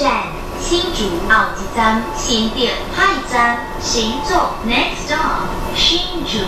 站新竹奥吉站新店派站行走 Next stop 新竹。